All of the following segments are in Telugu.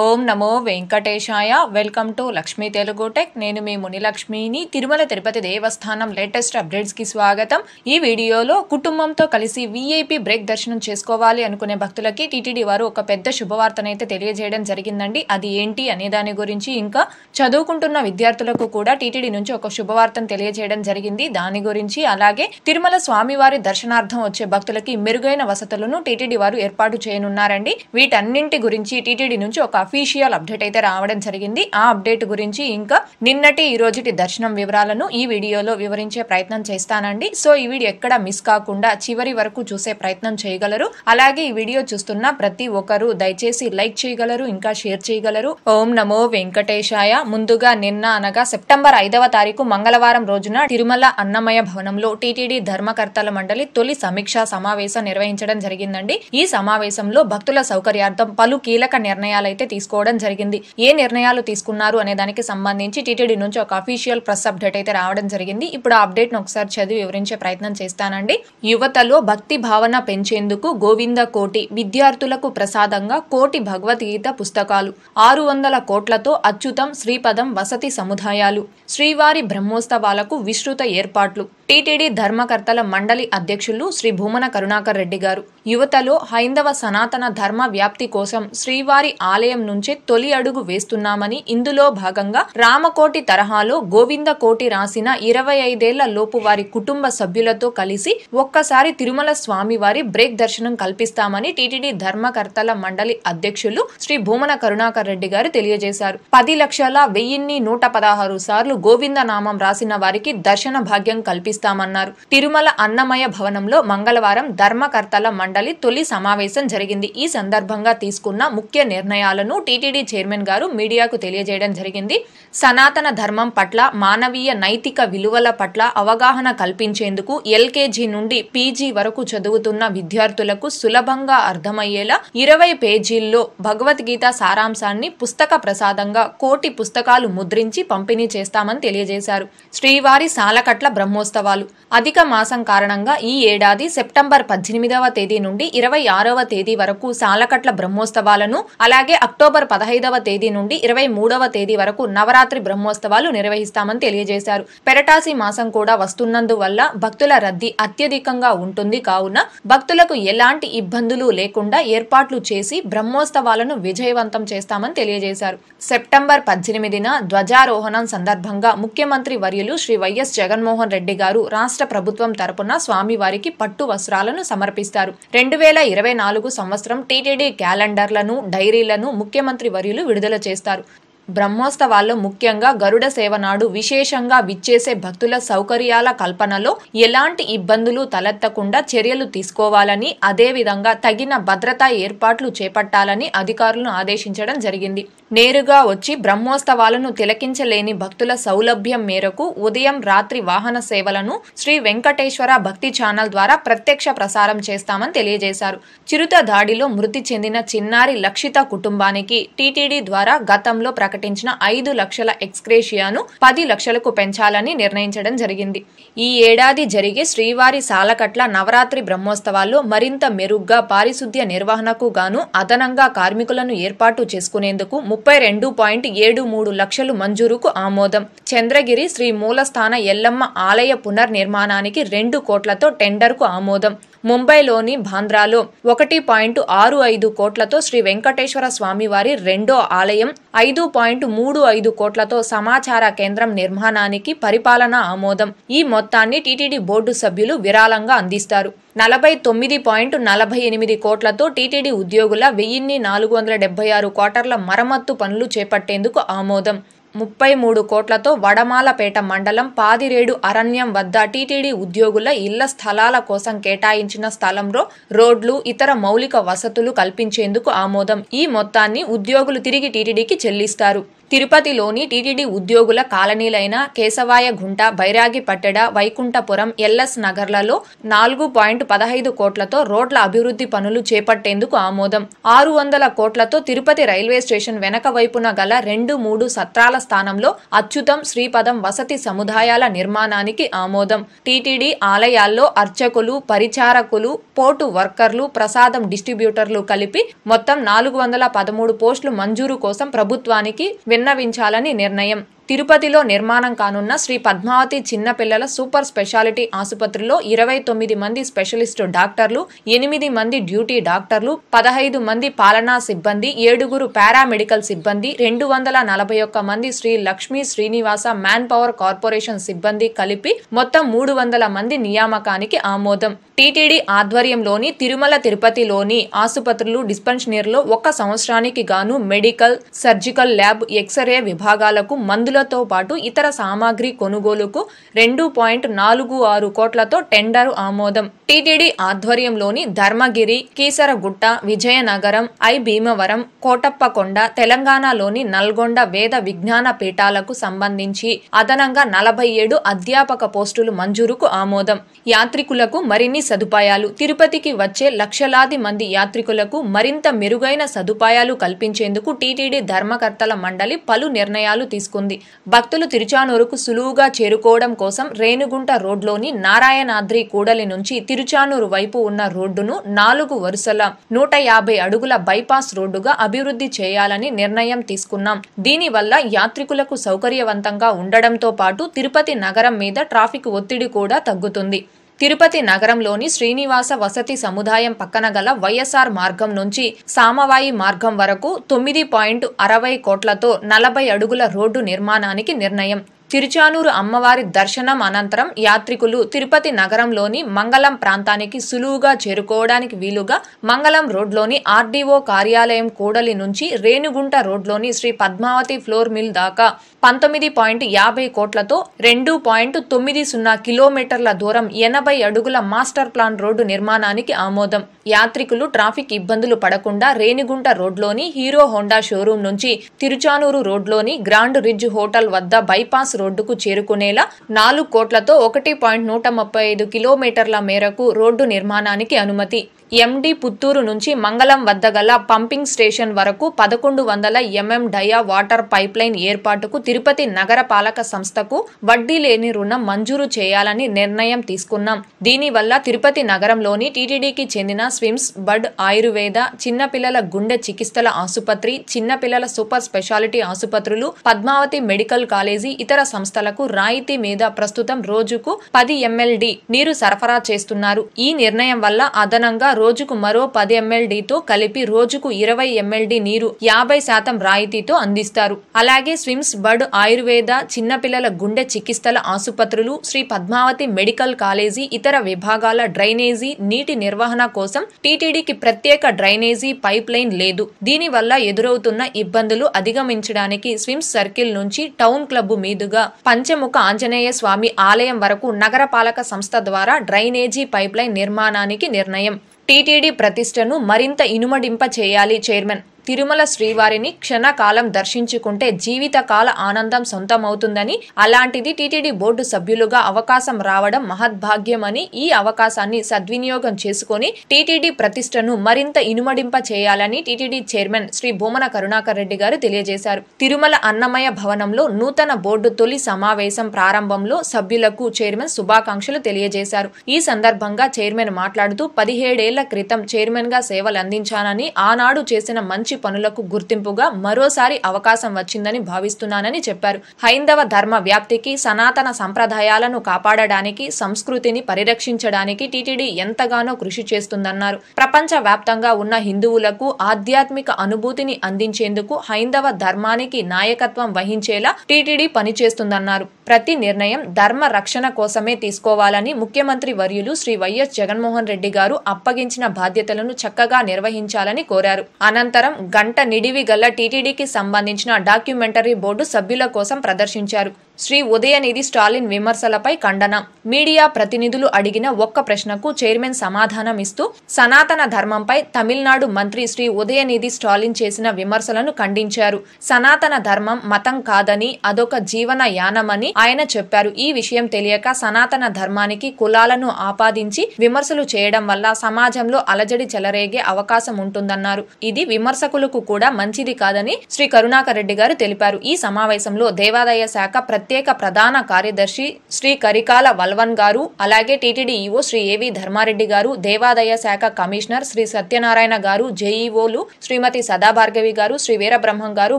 ఓం నమో వెంకటేశాయ. Welcome to Lakshmi Telugu tech. నేను మీ మునిలక్ష్మిని. తిరుమల తిరుపతి దేవస్థానం లేటెస్ట్ అప్డేట్స్కి స్వాగతం. ఈ వీడియోలో కుటుంబంతో కలిసి వీఐపీ బ్రేక్ దర్శనం చేసుకోవాలి అనుకునే భక్తులకి టీటీడీ వారు ఒక పెద్ద శుభవార్తనైతే తెలియజేయడం జరిగిందండి. అది ఏంటి అనే దాని గురించి ఇంకా చదువుకుంటున్న విద్యార్థులకు కూడా టీటీడీ నుంచి ఒక శుభవార్తను తెలియజేయడం జరిగింది. దాని గురించి అలాగే తిరుమల స్వామివారి దర్శనార్థం వచ్చే భక్తులకి మెరుగైన వసతులను టీటీడీ వారు ఏర్పాటు చేయనున్నారండి. వీటన్నింటి గురించి టీటీడీ నుంచి ఒక అఫీషియల్ అప్డేట్ అయితే రావడం జరిగింది. ఆ అప్డేట్ గురించి ఇంకా నిన్నటి ఈ రోజుటి దర్శనం వివరాలను ఈ వీడియోలో వివరించే ప్రయత్నం చేస్తానండి. సో ఈ వీడియో ఎక్కడ మిస్ కాకుండా చివరి వరకు చూసే ప్రయత్నం చేయగలరు. అలాగే ఈ వీడియో చూస్తున్న ప్రతి ఒక్కరూ దయచేసి లైక్ చేయగలరు ఇంకా షేర్ చేయగలరు. ఓం నమో వెంకటేశాయ. ముందుగా నిన్న అనగా సెప్టెంబర్ ఐదవ తారీఖు మంగళవారం రోజున తిరుమల అన్నమయ భవనంలో టీటీడీ ధర్మకర్తల మండలి తొలి సమీక్షా సమావేశం నిర్వహించడం జరిగిందండి. ఈ సమావేశంలో భక్తుల సౌకర్యార్థం పలు కీలక నిర్ణయాలు అయితే తీసుకోవడం జరిగింది. ఏ నిర్ణయాలు తీసుకున్నారు అనే దానికి సంబంధించి టీటీడీ నుంచి ఒక అఫీషియల్ ప్రెస్ అప్డేట్ అయితే రావడం జరిగింది. ఇప్పుడు ఆ అప్డేట్ను ఒకసారి చదివి వివరించే ప్రయత్నం చేస్తానండి. యువతలో భక్తి భావన పెంచేందుకు గోవింద కోటి విద్యార్థులకు ప్రసాదంగా కోటి భగవద్గీత పుస్తకాలు. ఆరు వందల కోట్లతో అచ్యుతం శ్రీపదం వసతి సముదాయాలు. శ్రీవారి బ్రహ్మోత్సవాలకు విస్తృత ఏర్పాట్లు. టీటీడీ ధర్మకర్తల మండలి అధ్యక్షులు శ్రీ భూమన కరుణాకర్ రెడ్డి గారు. యువతలో హైందవ సనాతన ధర్మ వ్యాప్తి కోసం శ్రీవారి ఆలయం నుంచే తొలి అడుగు వేస్తున్నామని ఇందులో భాగంగా రామకోటి తరహాలో గోవింద కోటి రాసిన ఇరవై ఐదేళ్ళ లోపు వారి కుటుంబ సభ్యులతో కలిసి ఒక్కసారి తిరుమల స్వామి వారి బ్రేక్ దర్శనం కల్పిస్తామని టీటీడీ ధర్మకర్తల మండలి అధ్యక్షులు శ్రీ భూమన కరుణాకర్ రెడ్డి గారు తెలియజేశారు. పది లక్షల వెయ్యిన్ని నూట పదహారు సార్లు గోవింద నామం రాసిన వారికి దర్శన భాగ్యం కల్పిస్తామన్నారు. తిరుమల అన్నమయ భవనంలో మంగళవారం ధర్మకర్తల మండలి తొలి సమావేశం జరిగింది. ఈ సందర్భంగా తీసుకున్న ముఖ్య నిర్ణయాలను టీటీడీ చైర్మన్ గారు మీడియాకు తెలియజేయడం జరిగింది. సనాతన ధర్మం పట్ల మానవీయ నైతిక విలువల పట్ల అవగాహన కల్పించేందుకు ఎల్కేజీ నుండి పీజీ వరకు చదువుతున్న విద్యార్థులకు సులభంగా అర్థమయ్యేలా ఇరవై పేజీల్లో భగవద్గీత సారాంశాన్ని పుస్తక ప్రసాదంగా కోటి పుస్తకాలు ముద్రించి పంపిణీ చేస్తామని తెలియజేశారు. శ్రీవారి సాలకట్ల బ్రహ్మోత్సవాలు. అధిక మాసం కారణంగా ఈ ఏడాది సెప్టెంబర్ పద్దెనిమిదవ తేదీ నుండి ఇరవై ఆరవ తేదీ వరకు సాలకట్ల బ్రహ్మోత్సవాలను అలాగే అక్టోబర్ పదహైదవ తేదీ నుండి ఇరవై మూడవ తేదీ వరకు నవరాత్రి బ్రహ్మోత్సవాలు నిర్వహిస్తామని తెలియజేశారు. పెరటాసి మాసం కూడా వస్తున్నందువల్ల భక్తుల రద్దీ అత్యధికంగా ఉంటుంది కావున భక్తులకు ఎలాంటి ఇబ్బందులు లేకుండా ఏర్పాట్లు చేసి బ్రహ్మోత్సవాలను విజయవంతం చేస్తామని తెలియజేశారు. సెప్టెంబర్ పద్దెనిమిదిన ధ్వజారోహణం సందర్భంగా ముఖ్యమంత్రి వర్యులు శ్రీ వైఎస్ జగన్మోహన్ రెడ్డి గారు రాష్ట్ర ప్రభుత్వం తరపున స్వామివారికి పట్టు వస్త్రాలను సమర్పిస్తారు. రెండు వేల ఇరవై నాలుగు సంవత్సరం టీటీడీ క్యాలెండర్లను డైరీలను ముఖ్యమంత్రి వర్యులు విడుదల చేస్తారు. బ్రహ్మోత్సవాల్లో ముఖ్యంగా గరుడ సేవ నాడు విశేషంగా విచ్చేసే భక్తుల సౌకర్యాల కల్పనలో ఎలాంటి ఇబ్బందులు తలెత్తకుండా చర్యలు తీసుకోవాలని అదేవిధంగా తగిన భద్రతా ఏర్పాట్లు చేపట్టాలని అధికారులను ఆదేశించడం జరిగింది. నేరుగా వచ్చి బ్రహ్మోత్సవాలను తిలకించలేని భక్తుల సౌలభ్యం మేరకు ఉదయం రాత్రి వాహన సేవలను శ్రీ వెంకటేశ్వర భక్తి ఛానల్ ద్వారా ప్రత్యక్ష ప్రసారం చేస్తామని తెలియజేశారు. చిరుత దాడిలో మృతి చెందిన చిన్నారి లక్షిత కుటుంబానికి టీటీడీ ద్వారా గతంలో ప్రకటించిన ఐదు లక్షల ఎక్స్క్రేషియాను పది లక్షలకు పెంచాలని నిర్ణయించడం జరిగింది. ఈ ఏడాది జరిగే శ్రీవారి సాలకట్ల నవరాత్రి బ్రహ్మోత్సవాల్లో మరింత మెరుగ్గా పారిశుద్ధ్య నిర్వహణకు గాను అదనంగా కార్మికులను ఏర్పాటు చేసుకునేందుకు ముప్పై రెండు పాయింట్ ఏడు మూడు లక్షలు మంజూరుకు ఆమోదం. చంద్రగిరి శ్రీ మూలస్థాన ఎల్లమ్మ ఆలయ పునర్నిర్మాణానికి రెండు కోట్లతో టెండర్కు ఆమోదం. ముంబైలోని బాంద్రాలో. ఒకటి పాయింట్ ఆరు ఐదు కోట్లతో శ్రీ వెంకటేశ్వర స్వామివారి రెండో ఆలయం ఐదు పాయింట్ మూడు ఐదు కోట్లతో సమాచార కేంద్రం నిర్మాణానికి పరిపాలన ఆమోదం. ఈ మొత్తాన్ని టీటీడీ బోర్డు సభ్యులు విరాళంగా అందిస్తారు. నలభై తొమ్మిది పాయింట్ నలభై ఎనిమిది కోట్లతో టీటీడీ ఉద్యోగుల వెయ్యిన్ని నాలుగు వందల డెబ్బై ఆరు క్వార్టర్ల మరమ్మత్తు పనులు చేపట్టేందుకు ఆమోదం. ముప్పై మూడు కోట్లతో వడమాలపేట మండలం పాదిరేడు అరణ్యం వద్ద టీటీడీ ఉద్యోగుల ఇళ్ళ స్థలాల కోసం కేటాయించిన స్థలంలో రోడ్లు ఇతర మౌలిక వసతులు కల్పించేందుకు ఆమోదం. ఈ మొత్తాన్ని ఉద్యోగులు తిరిగి టీటీడీకి చెల్లిస్తారు. తిరుపతిలోని టీటీడీ ఉద్యోగుల కాలనీలైన కేశవాయ గుంట బైరాగి పట్టెడ వైకుంఠపురం ఎల్ఎస్ నగర్లలో నాలుగు పాయింట్ పదహైదు కోట్లతో రోడ్ల అభివృద్ధి పనులు చేపట్టేందుకు ఆమోదం. ఆరు వందల కోట్లతో తిరుపతి రైల్వే స్టేషన్ వెనక వైపున గల రెండు మూడు సత్రాల స్థానంలో అచ్యుతం శ్రీపదం వసతి సముదాయాల నిర్మాణానికి ఆమోదం. టీటీడీ ఆలయాల్లో అర్చకులు పరిచారకులు పోర్టు వర్కర్లు ప్రసాదం డిస్ట్రిబ్యూటర్లు కలిపి మొత్తం నాలుగు వందల పదమూడు పోస్టులు మంజూరు కోసం ప్రభుత్వానికి విన్నవించాలని నిర్ణయం. తిరుపతిలో నిర్మాణం కానున్న శ్రీ పద్మావతి చిన్నపిల్లల సూపర్ స్పెషాలిటీ ఆసుపత్రిలో ఇరవై తొమ్మిది మంది స్పెషలిస్టు డాక్టర్లు ఎనిమిది మంది డ్యూటీ డాక్టర్లు పదహైదు మంది పాలనా సిబ్బంది ఏడుగురు పారామెడికల్ సిబ్బంది రెండు వందల నలభై ఒక్క మంది Sri Lakshmi Srinivasa manpower corporation సిబ్బంది కలిపి మొత్తం మూడు వందల మంది నియామకానికి ఆమోదం. టీటీడీ ఆధ్వర్యంలోని తిరుమల తిరుపతిలోని ఆసుపత్రులు డిస్పెన్షనీర్లో ఒక సంవత్సరానికి గాను మెడికల్ సర్జికల్ ల్యాబ్ ఎక్స్రే విభాగాలకు మందులతో పాటు ఇతర సామాగ్రి కొనుగోలుకు రెండు పాయింట్ నాలుగు ఆరు కోట్లతో టెండర్ ఆమోదం. టీటీడీ ఆధ్వర్యంలోని ధర్మగిరి కీసరగుట్ట విజయనగరం ఐ భీమవరం కోటప్పకొండ తెలంగాణలోని నల్గొండ వేద విజ్ఞాన పీఠాలకు సంబంధించి అదనంగా నలభై ఏడు అధ్యాపక పోస్టులు మంజూరుకు ఆమోదం. యాత్రికులకు మరిన్ని సదుపాయాలు తిరుపతికి వచ్చే లక్షలాది మంది యాత్రికులకు మరింత మెరుగైన సదుపాయాలు కల్పించేందుకు టీటీడీ ధర్మకర్తల మండలి పలు నిర్ణయాలు తీసుకుంది. భక్తులు తిరుచానూరుకు సులువుగా చేరుకోవడం కోసం రేణుగుంట రోడ్లోని నారాయణాద్రి కూడలి నుంచి తిరుచానూరు వైపు ఉన్న రోడ్డును నాలుగు వరుసల నూట యాభై అడుగుల బైపాస్ రోడ్డుగా అభివృద్ధి చేయాలని నిర్ణయం తీసుకున్నాం. దీనివల్ల యాత్రికులకు సౌకర్యవంతంగా ఉండడంతో పాటు తిరుపతి నగరం మీద ట్రాఫిక్ ఒత్తిడి కూడా తగ్గుతుంది. తిరుపతి నగరంలోని శ్రీనివాస వసతి సముదాయం పక్కన గల వైఎస్ఆర్ మార్గం నుంచి సామవాయి మార్గం వరకు తొమ్మిది పాయింట్ అరవై కోట్లతో నలభై అడుగుల రోడ్డు నిర్మాణానికి నిర్ణయం. తిరుచానూరు అమ్మవారి దర్శనం అనంతరం యాత్రికులు తిరుపతి నగరంలోని మంగళం ప్రాంతానికి సులువుగా చేరుకోవడానికి వీలుగా మంగళం రోడ్లోని ఆర్డీఓ కార్యాలయం కూడలి నుంచి రేణుగుంట రోడ్లోని శ్రీ పద్మావతి ఫ్లోర్ మిల్ దాకా పంతొమ్మిది పాయింట్ యాభై కోట్లతో రెండు పాయింట్ తొమ్మిది సున్నా కిలోమీటర్ల దూరం ఎనభై అడుగుల మాస్టర్ ప్లాన్ రోడ్డు నిర్మాణానికి ఆమోదం. యాత్రికులు ట్రాఫిక్ ఇబ్బందులు పడకుండా రేణిగుంట రోడ్లోని హీరో హోండా షోరూం నుంచి తిరుచానూరు రోడ్లోని గ్రాండ్ రిడ్జ్ హోటల్ వద్ద బైపాస్ రోడ్డుకు చేరుకునేలా నాలుగు కోట్లతో ఒకటి పాయింట్ నూట ముప్పై ఐదు కిలోమీటర్ల మేరకు రోడ్డు నిర్మాణానికి అనుమతి. ఎండి పుత్తూరు నుంచి మంగళం వద్ద గల పంపింగ్ స్టేషన్ వరకు పదకొండు వందల ఎంఎం డయా వాటర్ పైప్లైన్ ఏర్పాటుకు తిరుపతి నగర పాలక సంస్థకు వడ్డీ లేని రుణం మంజూరు చేయాలని నిర్ణయం తీసుకున్నాం. దీనివల్ల తిరుపతి నగరంలోని టీటీడీకి చెందిన స్విమ్స్ బడ్ ఆయుర్వేద చిన్నపిల్లల గుండె చికిత్సల ఆసుపత్రి చిన్నపిల్లల సూపర్ స్పెషాలిటీ ఆసుపత్రులు పద్మావతి మెడికల్ కాలేజీ ఇతర సంస్థలకు రాయితీ మీద ప్రస్తుతం రోజుకు పది ఎంఎల్డి నీరు సరఫరా చేస్తున్నారు. ఈ నిర్ణయం వల్ల అదనంగా రోజుకు మరో పది ఎంఎల్డితో కలిపి రోజుకు ఇరవై ఎంఎల్డి నీరు యాభై శాతం రాయితీతో అందిస్తారు. అలాగే స్విమ్స్ బర్డ్ ఆయుర్వేద చిన్నపిల్లల గుండె చికిత్సల ఆసుపత్రులు శ్రీ పద్మావతి మెడికల్ కాలేజీ ఇతర విభాగాల డ్రైనేజీ నీటి నిర్వహణ కోసం టీటీడీకి ప్రత్యేక డ్రైనేజీ పైప్ లైన్ లేదు. దీనివల్ల ఎదురవుతున్న ఇబ్బందులు అధిగమించడానికి స్విమ్స్ సర్కిల్ నుంచి టౌన్ క్లబ్ మీదుగా పంచముఖ ఆంజనేయ స్వామి ఆలయం వరకు నగరపాలక సంస్థ ద్వారా డ్రైనేజీ పైప్లైన్ నిర్మాణానికి నిర్ణయం. టీటీడీ ప్రతిష్టను మరింత ఇనుమడింప చేయాలి చైర్మన్. తిరుమల శ్రీవారిని క్షణకాలం దర్శించుకుంటే జీవితకాల ఆనందం సొంతమవుతుందని అలాంటిది టీటీడీ బోర్డు సభ్యులుగా అవకాశం రావడం మహద్భాగ్యమని ఈ అవకాశాన్ని సద్వినియోగం చేసుకొని టీటీడీ ప్రతిష్టను మరింత ఇనుమడింప చేయాలని టీటీడీ చైర్మన్ శ్రీ భూమన కరుణాకర్ రెడ్డి గారు తెలియజేశారు. తిరుమల అన్నమయ భవనంలో నూతన బోర్డు తొలి సమావేశం ప్రారంభంలో సభ్యులకు చైర్మన్ శుభాకాంక్షలు తెలియజేశారు. ఈ సందర్భంగా చైర్మన్ మాట్లాడుతూ పదిహేడేళ్ళ క్రితం చైర్మన్గా సేవలు అందించానని ఆనాడు చేసిన మంచి పనులకు గుర్తింపుగా మరోసారి అవకాశం వచ్చిందని భావిస్తున్నానని చెప్పారు. హైందవ ధర్మ వ్యాప్తికి సనాతన సంప్రదాయాలను కాపాడడానికి సంస్కృతిని పరిరక్షించడానికి టీటీడీ ఎంతగానో కృషి చేస్తుందన్నారు. ప్రపంచ వ్యాప్తంగా ఉన్న హిందువులకు ఆధ్యాత్మిక అనుభూతిని అందించేందుకు హైందవ ధర్మానికి నాయకత్వం వహించేలా టీటీడీ పనిచేస్తుందన్నారు. ప్రతి నిర్ణయం ధర్మ రక్షణ కోసమే తీసుకోవాలని ముఖ్యమంత్రి వర్యులు శ్రీ వైఎస్ జగన్మోహన్ రెడ్డి గారు అప్పగించిన బాధ్యతలను చక్కగా నిర్వహించాలని కోరారు. అనంతరం గంట నిడివి గల టీటీడీకి సంబంధించిన డాక్యుమెంటరీ బోర్డు సభ్యుల కోసం ప్రదర్శించారు. శ్రీ ఉదయనిధి స్టాలిన్ విమర్శలపై ఖండన. మీడియా ప్రతినిధులు అడిగిన ఒక్క ప్రశ్నకు చైర్మన్ సమాధానం ఇస్తూ సనాతన ధర్మంపై తమిళనాడు మంత్రి శ్రీ ఉదయనిధి స్టాలిన్ చేసిన విమర్శలను ఖండించారు. సనాతన ధర్మం మతం కాదని అదొక జీవన యానమని ఆయన చెప్పారు. ఈ విషయం తెలియక సనాతన ధర్మానికి కులాలను ఆపాదించి విమర్శలు చేయడం వల్ల సమాజంలో అలజడి చెలరేగే అవకాశం ఉంటుందన్నారు. ఇది విమర్శకులకు కూడా మంచిది కాదని శ్రీ కరుణాకర్ రెడ్డి గారు తెలిపారు. ఈ సమావేశంలో దేవాదాయ శాఖ ప్రత్యేక ప్రధాన కార్యదర్శి శ్రీ కరికాల వల్వన్ గారు అలాగే టీటీడీ ఈవో శ్రీ ఏవి ధర్మారెడ్డి గారు దేవాదాయ శాఖ కమిషనర్ శ్రీ సత్యనారాయణ గారు జేఈఓలు శ్రీమతి సదాభార్గవి గారు శ్రీ వీరబ్రహ్మం గారు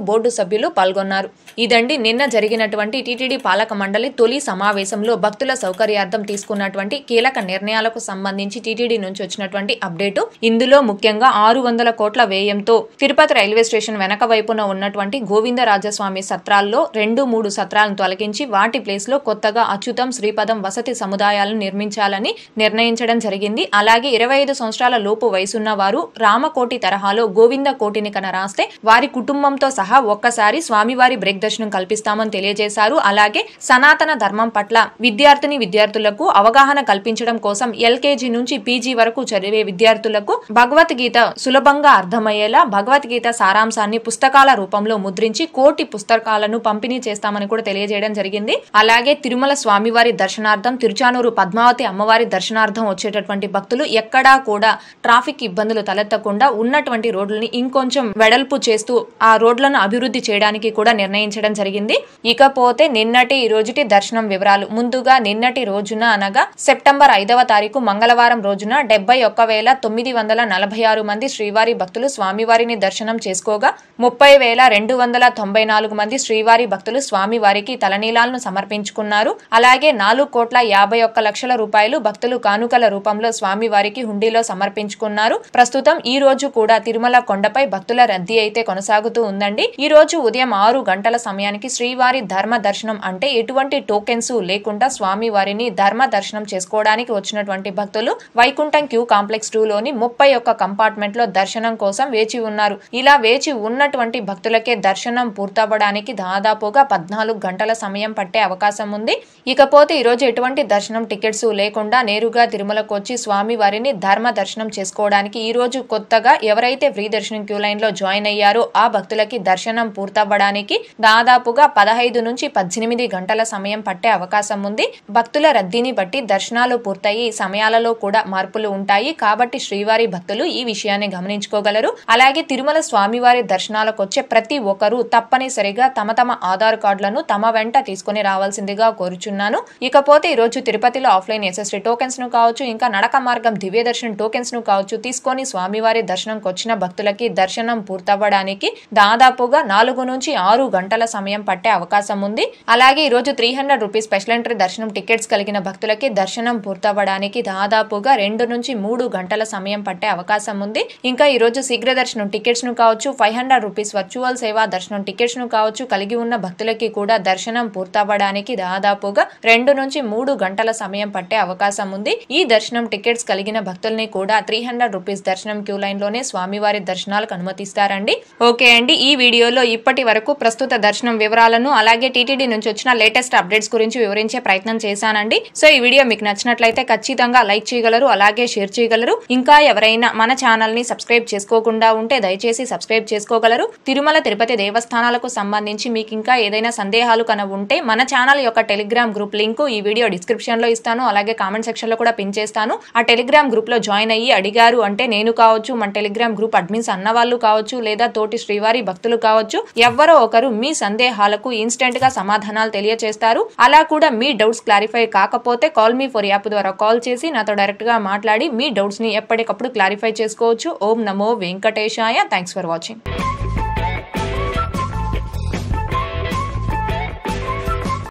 బోర్డు సభ్యులు పాల్గొన్నారు. ఇదండి నిన్న జరిగినటువంటి టీటీడీ పాలక మండలి తొలి సమావేశంలో భక్తుల సౌకర్యార్థం తీసుకున్నటువంటి కీలక నిర్ణయాలకు సంబంధించి టీటీడీ నుంచి వచ్చినటువంటి అప్డేటు. ఇందులో ముఖ్యంగా ఆరు వందల కోట్ల వ్యయంతో తిరుపతి రైల్వే స్టేషన్ వెనక వైపున ఉన్నటువంటి గోవిందరాజస్వామి సత్రాల్లో రెండు మూడు సత్రాలను తొలగి తొలగించి వాటి ప్లేస్లో కొత్తగా అచ్యుతం శ్రీపదం వసతి సముదాయాలను నిర్మించాలని నిర్ణయించడం జరిగింది. అలాగే ఇరవై ఐదు సంవత్సరాల లోపు వయసున్న వారు రామకోటి తరహాలో గోవింద కోటిని కన రాస్తే వారి కుటుంబంతో సహా ఒక్కసారి స్వామివారి బ్రేక్ దర్శనం కల్పిస్తామని తెలియజేశారు. అలాగే సనాతన ధర్మం పట్ల విద్యార్థిని విద్యార్థులకు అవగాహన కల్పించడం కోసం ఎల్కేజీ నుంచి పీజీ వరకు చదివే విద్యార్థులకు భగవద్గీత సులభంగా అర్థమయ్యేలా భగవద్గీత సారాంశాన్ని పుస్తకాల రూపంలో ముద్రించి కోటి పుస్తకాలను పంపిణీ చేస్తామని కూడా తెలియజేయడం జరిగింది. అలాగే తిరుమల స్వామివారి దర్శనార్థం తిరుచానూరు పద్మావతి అమ్మవారి దర్శనార్థం వచ్చేటటువంటి భక్తులు ఎక్కడా కూడా ట్రాఫిక్ ఇబ్బందులు తలెత్తకుండా ఉన్నటువంటి రోడ్లని ఇంకొంచెం వెడల్పు చేస్తూ ఆ రోడ్లను అభివృద్ధి చేయడానికి కూడా నిర్ణయించడం జరిగింది. ఇకపోతే నిన్నటి ఈ రోజుటి దర్శనం వివరాలు. ముందుగా నిన్నటి రోజున అనగా సెప్టెంబర్ ఐదవ తారీఖు మంగళవారం రోజున డెబ్బై ఒక్క వేల తొమ్మిది వందల నలభై ఆరు మంది శ్రీవారి భక్తులు స్వామివారిని దర్శనం చేసుకోగా ముప్పై వేల రెండు వందల తొంభై నాలుగు మంది శ్రీవారి భక్తులు స్వామివారికి తలనీలాలను సమర్పించుకున్నారు. అలాగే నాలుగు కోట్ల యాభై ఒక్క లక్షల రూపాయలు భక్తులు కానుకల రూపంలో స్వామివారికి హుండీలో సమర్పించుకున్నారు. ప్రస్తుతం ఈ రోజు కూడా తిరుమల కొండపై భక్తుల రద్దీ అయితే కొనసాగుతూ ఉందండి. ఈ రోజు ఉదయం ఆరు గంటల సమయానికి శ్రీవారి ధర్మ దర్శనం అంటే ఎటువంటి టోకెన్స్ లేకుండా స్వామివారిని ధర్మ దర్శనం చేసుకోవడానికి వచ్చినటువంటి భక్తులు వైకుంఠం క్యూ కాంప్లెక్స్ టూ లోని ముప్పై ఒక్క కంపార్ట్మెంట్లో దర్శనం కోసం వేచి ఉన్నారు. ఇలా వేచి ఉన్నటువంటి భక్తులకే దర్శనం పూర్తవ్వడానికి దాదాపుగా పద్నాలుగు గంటల సమయం పట్టే అవకాశం ఉంది. ఇకపోతే ఈరోజు ఎటువంటి దర్శనం టికెట్స్ లేకుండా నేరుగా తిరుమలకు వచ్చి స్వామి వారిని ధర్మ దర్శనం చేసుకోవడానికి ఈ రోజు కొత్తగా ఎవరైతే ఫ్రీ దర్శనం క్యూ లైన్లో జాయిన్ అయ్యారో ఆ భక్తులకి దర్శనం పూర్తవ్వడానికి దాదాపుగా పదహైదు నుంచి పద్దెనిమిది గంటల సమయం పట్టే అవకాశం ఉంది. భక్తుల రద్దీని బట్టి దర్శనాలు పూర్తయి సమయాలలో కూడా మార్పులు ఉంటాయి. కాబట్టి శ్రీవారి భక్తులు ఈ విషయాన్ని గమనించుకోగలరు. అలాగే తిరుమల స్వామివారి దర్శనాలకు వచ్చే ప్రతి ఒక్కరూ తప్పనిసరిగా తమ తమ ఆధార్ కార్డులను తమ వెంట తీసుకుని రావాల్సిందిగా కోరుచున్నాను. ఇకపోతే ఈ రోజు తిరుపతిలో ఆఫ్లైన్ ఎస్ఎస్టీ టోకెన్స్ను కావచ్చు ఇంకా నడక మార్గం దివ్య దర్శనం టోకెన్స్ను కావచ్చు తీసుకొని స్వామివారి దర్శనంకి వచ్చిన భక్తులకి దర్శనం పూర్తవ్వడానికి దాదాపుగా నాలుగు నుంచి ఆరు గంటల సమయం పట్టే అవకాశం ఉంది. అలాగే ఈ రోజు three hundred rupees special entry దర్శనం టికెట్స్ కలిగిన భక్తులకి దర్శనం పూర్తవ్వడానికి దాదాపుగా రెండు నుంచి మూడు గంటల సమయం పట్టే అవకాశం ఉంది. ఇంకా ఈ రోజు శీఘ్ర దర్శనం టికెట్స్ను కావచ్చు ఫైవ్ హండ్రెడ్ రూపీస్ వర్చువల్ సేవా దర్శనం టికెట్స్ను కావచ్చు కలిగి ఉన్న భక్తులకి కూడా దర్శనం పూర్తవ్వడానికి దాదాపుగా రెండు నుంచి మూడు గంటల సమయం పట్టే అవకాశం ఉంది. ఈ దర్శనం టికెట్స్ కలిగిన భక్తుల్ని కూడా త్రీ హండ్రెడ్ రూపీస్ దర్శనం క్యూ లైన్లోనే స్వామివారి దర్శనాలకు అనుమతిస్తారండి. ఓకే అండి ఈ వీడియోలో ఇప్పటి వరకు ప్రస్తుత దర్శనం వివరాలను అలాగే టీటీడీ నుంచి వచ్చిన లేటెస్ట్ అప్డేట్స్ గురించి వివరించే ప్రయత్నం చేశానండి. సో ఈ వీడియో మీకు నచ్చినట్లయితే ఖచ్చితంగా లైక్ చేయగలరు అలాగే షేర్ చేయగలరు. ఇంకా ఎవరైనా మన ఛానల్ని సబ్స్క్రైబ్ చేసుకోకుండా ఉంటే దయచేసి సబ్స్క్రైబ్ చేసుకోగలరు. తిరుమల తిరుపతి దేవస్థానాలకు సంబంధించి మీకు ఇంకా ఏదైనా సందేహాలు కన ఉంటే మన ఛానల్ యొక్క టెలిగ్రామ్ గ్రూప్ లింక్ ఈ వీడియో డిస్క్రిప్షన్లో ఇస్తాను. అలాగే కామెంట్ సెక్షన్లో కూడా పిన్ చేస్తాను. ఆ టెలిగ్రామ్ గ్రూప్లో జాయిన్ అయ్యి అడిగారు అంటే నేను కావచ్చు మన టెలిగ్రామ్ గ్రూప్ అడ్మిన్స్ అన్న వాళ్ళు కావచ్చు లేదా తోటి శ్రీవారి భక్తులు కావచ్చు ఎవరో ఒకరు మీ సందేహాలకు ఇన్స్టెంట్గా సమాధానాలు తెలియజేస్తారు అలా కూడా మీ డౌట్స్ క్లారిఫై కాకపోతే కాల్ మీ ఫర్ యాప్ ద్వారా కాల్ చేసి నాతో డైరెక్ట్గా మాట్లాడి మీ డౌట్స్ని ఎప్పటికప్పుడు క్లారిఫై చేసుకోవచ్చు. ఓం నమో వెంకటేశాయ. Thanks for watching.